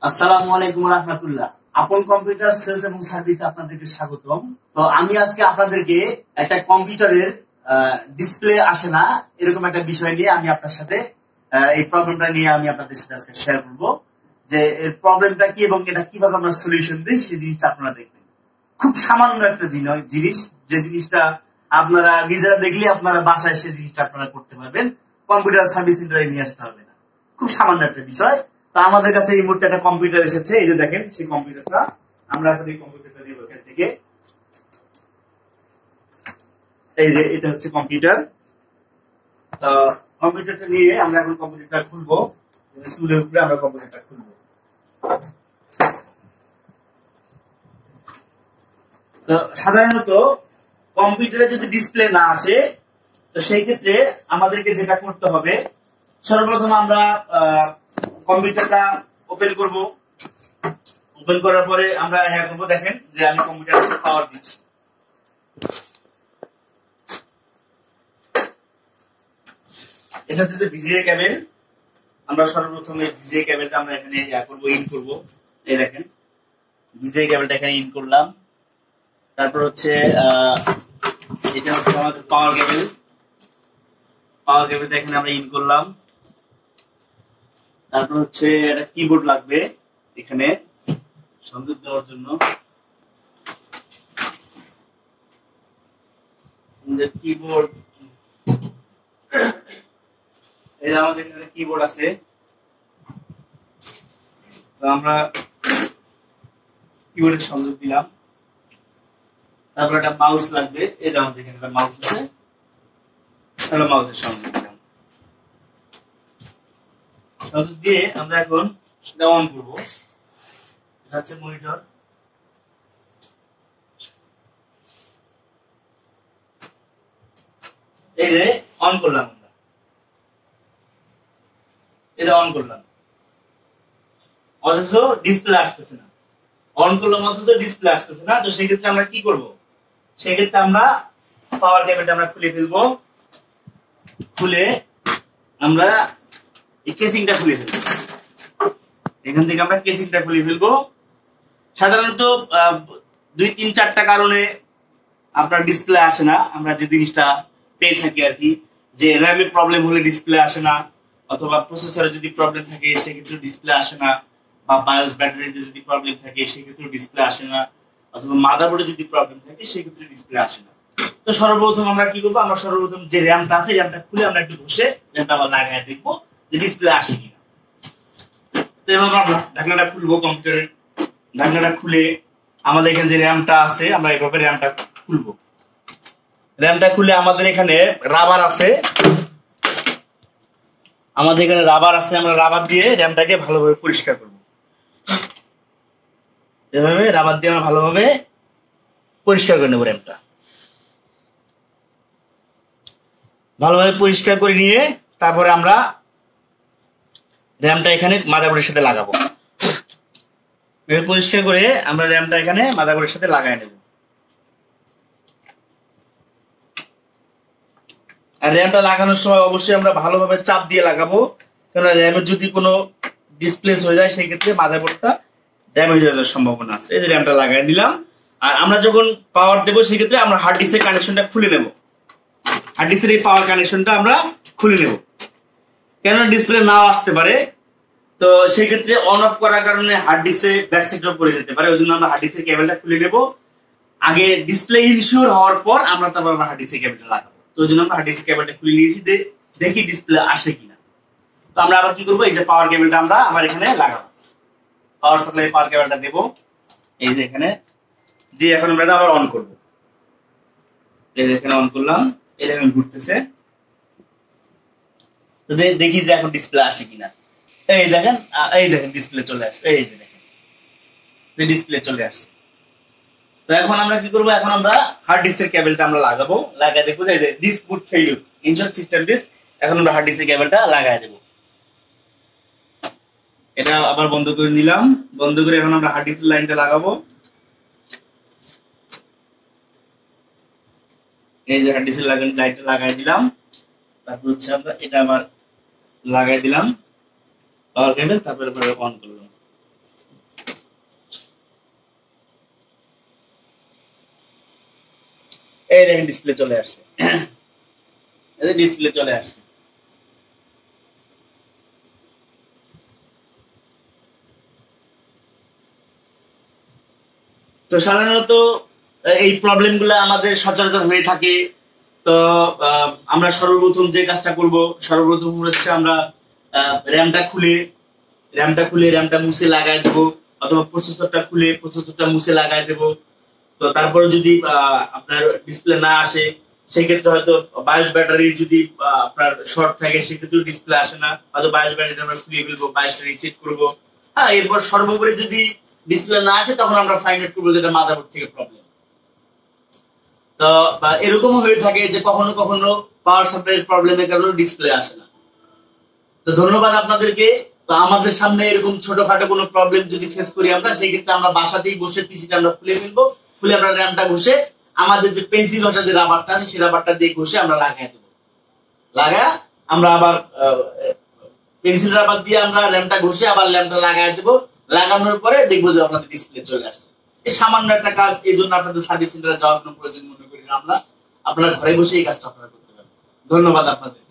আসসালামু আলাইকুম রহমতুল্লাহ। Computer, sales এবং আমি আজকে আপনাদেরকে একটা কম্পিউটারের ডিসপ্লে আসে না, এরকম একটা বিষয় আমি আপনার সাথে এই নিয়ে আমি আপনাদের সাথে শেয়ার যে এর কি এবং এটা কীভাবে আমরা সলিউশন সেই জিনিসটা দেখবেন। খুব সামান্য একটা জিন- জিনিস, যে জিনিসটা আপনারা নিজেরা দেখলে আপনারা বাসায় সেই জিনিসটা আপনারা করতে পারবেন। কম্পিউটার সার্ভিস সেন্টারে নিয়ে আসতে হবে না। খুব সামান্য একটা বিষয়। তা আমাদের কাছে এই মুহূর্তে একটা কম্পিউটার এসেছে। এই যে দেখেন, সেই কম্পিউটারটা আমরা এখন এই কম্পিউটারটা নিব এখান থেকে এই যে, এটা হচ্ছে কম্পিউটার তো কম্পিউটারটা নিয়ে আমরা এখন কম্পিউটারটা খুলবো। চুলের উপরে আমরা কম্পিউটারটা খুলবো। সাধারণত কম্পিউটারে যদি ডিসপ্লে না আসে, তো সেই ক্ষেত্রে আমাদেরকে যেটা করতে হবে, সর্বপ্রথম আমরা কম্পিউটারটা ওপেন করব? ওপেন করার পরে আমরা হ্যাঁ করব, দেখেন যে আমি কম্পিউটারটা পাওয়ার দিচ্ছি। এটা হচ্ছে ভিজিএ ক্যাবেল। আমরা সর্বপ্রথম এই ভিজিএ ক্যাবেলটা আমরা এখানে ইয়া করব ইন করব। এই দেখেন, ভিজিএ ক্যাবেলটা এখানে ইন করলাম। তারপর হচ্ছে এটা হচ্ছে আমাদের পাওয়ার কেবল পাওয়ার কেবলটা এখানে আমরা ইন করলাম। তারপর হচ্ছে একটা কিবোর্ড লাগবে এখানে। সংযোগ দেওয়ার জন্য। কিবোর্ড এই যে আমাদের এখানে কিবোর্ড আছে। তো আমরা কিবোর্ডের সংযোগ দিলাম। তারপর একটা মাউস লাগবে। এই যে আমাদের এখানে একটা মাউস আছে। মাউসের সঙ্গে সংযোগ দিয়ে আমরা এখন সেটা অন করব। এটা হচ্ছে মনিটর এই যে অন করলাম আমরা। এই যে অন করলাম। অথচ ডিসপ্লে আসতেছে না। অন করলাম অথচ ডিসপ্লে আসতেছে না। তো সেক্ষেত্রে আমরা কি করব? সেক্ষেত্রে আমরা পাওয়ার কেবলটা আমরা খুলে ফেলব। খুলে আমরা এই কেসিংটা খুলে ফেলব। এখান থেকে আমরা কেসিংটা খুলে ফেলব। সাধারণত দুই, তিন, চারটা কারণে আপনার ডিসপ্লে আসে না। আমরা যে জিনিসটা পেয়ে থাকি আর কি, যে র্যামের প্রবলেম হলে ডিসপ্লে আসে না, অথবা প্রসেসরে যদি প্রবলেম থাকে, সেক্ষেত্রে ডিসপ্লে আসে না, বা বায়োস ব্যাটারিতে যদি প্রবলেম থাকে সেক্ষেত্রে ডিসপ্লে আসে না, অথবা মাদারবোর্ডে যদি প্রবলেম থাকে, সেক্ষেত্রে ডিসপ্লে আসে না। তো সর্বপ্রথম আমরা কি করব? আমরা সর্বপ্রথম যে র্যামটা আছে র্যামটা খুলে আমরা একটু বসে র্যামটা আবার লাগায় দেখব। ডিসপ্লে আসে তো এভাবে আমরা ঢাকনাটা খুলবো কম্পিউটারের ঢাকনাটা খুলে আমাদের এখানে যে র্যামটা আছে, আমরা এভাবে র্যামটা খুলবো। র্যামটা খুলে আমাদের এখানে রাবার আছে। আমাদের এখানে রাবার আছে, আমরা রাবার দিয়ে র্যামটাকে ভালোভাবে পরিষ্কার করব। এভাবে রাবার দিয়ে আমরা ভালোভাবে পরিষ্কার করে নেব র্যামটা ভালোভাবে পরিষ্কার করে নিয়ে তারপরে আমরা র্যামটা এখানে মাদারবোর্ডের সাথে লাগাবো। এভাবে পরিষ্কার করে আমরা র্যামটা এখানে মাদারবোর্ডের সাথে লাগাই নেব। আর র্যামটা লাগানোর সময় অবশ্যই আমরা ভালোভাবে চাপ দিয়ে লাগাবো কারণ র্যামের যদি কোনো ডিসপ্লেস হয়ে যায়, সেক্ষেত্রে মাদারবোর্ডটা ড্যামেজ হয়ে যাওয়ার সম্ভাবনা আছে। এই যে র্যামটা লাগাই দিলাম আর আমরা যখন পাওয়ার দেবো, সেক্ষেত্রে আমরা হার্ড ডিস্কের কানেকশনটা খুলে নেব। হার্ড ডিস্কের এই পাওয়ার কানেকশনটা আমরা খুলে নেব। কেন ডিসপ্লে নাও আসতে পারে? তো সেই ক্ষেত্রে অন অফ করার কারণে হার্ড ডিস্কে ব্যাক পড়ে যেতে পারে। ওই জন্য আমরা হার্ড ডিস্কের কেবলটা খুলে নেব। আগে ডিসপ্লে ইনশিওর হওয়ার পর আমরা তারপর আমরা হার্ড ডিস্কের কেবলটা লাগাবো। তো ওই জন্য আমরা হার্ড ডিস্কের কেবলটা খুলে নিয়েছি। দেখি ডিসপ্লে আসে কিনা। তো আমরা আবার কি করব? এই যে পাওয়ার কেবলটা আমরা আবার এখানে লাগাবো। পাওয়ার সাপ্লাই পাওয়ার কেবলটা দেবো। এই যে এখানে। দিয়ে এখন আমরা আবার অন করব। এই যে এখানে অন করলাম। এই দেখেন ঘুরতেছে। দেখি যে এখন ডিসপ্লে আসে কিনা। এই দেখেন এই দেখেন ডিসপ্লে চলে আসছে, এই যে দেখেন। যে ডিসপ্লে চলে আসছে। তো এখন আমরা কি করব? এখন আমরা হার্ড ডিস্কের কেবলটা আমরা লাগাবো লাগাই দেখব যে disk boot failure in short system disk এখন আমরা হার্ড ডিস্কের কেবলটা লাগাই দেবো। এটা আবার বন্ধ করে নিলাম। বন্ধ করে এখন আমরা হার্ড ডিস্ক লাইনটা লাগাবো। এই যে হার্ড ডিস্ক লাইনটা লাগাই দিলাম। তারপর হচ্ছে আমরা এটা আবার লাগাই দিলাম পাওয়ার কেবল তারপরে পরে অন করলাম। এই দেখেন ডিসপ্লে চলে আসছে। এই ডিসপ্লে চলে আসছে। তো সাধারণত এই প্রবলেমগুলো আমাদের সচরাচর হয়ে থাকে। তো আমরা সর্বপ্রথম যে কাজটা করব, সর্বপ্রথম হচ্ছে আমরা র্যামটা খুলে র্যামটা খুলে, র্যামটা মুছে লাগাই দেবো, অথবা প্রসেসরটা খুলে প্রসেসরটা মুছে লাগাই দেবো। তো তারপরে যদি আপনার ডিসপ্লে না আসে, সেক্ষেত্রে হয়তো বায়োস ব্যাটারি যদি আপনার শর্ট থাকে সেক্ষেত্রে ডিসপ্লে আসে না। হয়তো বায়োস ব্যাটারি আমরা খুলে ফেলব বায়োসটা রিসেট করব। হ্যাঁ এরপর সর্বোপরি যদি ডিসপ্লে না আসে, তখন আমরা ফাইন্ড আউট করব যেটা মাদারবোর্ড থেকে প্রবলেম তো এরকম হয়ে থাকে যে কখনো কখনো পাওয়ার সাপ্লাইয়ের প্রবলেমের কারণে ডিসপ্লে আসে না। তো ধন্যবাদ আপনাদেরকে। তো আমাদের সামনে এরকম ছোটখাটো কোনো প্রবলেম যদি ফেস করি আমরা, সেই ক্ষেত্রে আমরা বাসাতেই বসে পিসিটা আমরা খুলে ফেলব। খুলে আমরা র্যামটা ঘষে আমাদের যে পেন্সিল ঘষা যে রাবারটা আছে, সেই রাবারটা দিয়ে ঘষে আমরা লাগাই দেবো। লাগা, আমরা আবার পেন্সিল রাবার দিয়ে আমরা ল্যাম্পটা ঘষে আবার ল্যাম্পটা লাগাই দেবো। লাগানোর পরে দেখব যে আপনাদের ডিসপ্লে চলে আসছে। এই সামান্য একটা কাজ, এই জন্য আপনাদের সার্ভিস সেন্টারে যাওয়ার কোনো প্রয়োজন মনে আমরা আপনারা ঘরে বসে এই কাজটা আপনারা করতে পারেন ধন্যবাদ আপনাদের।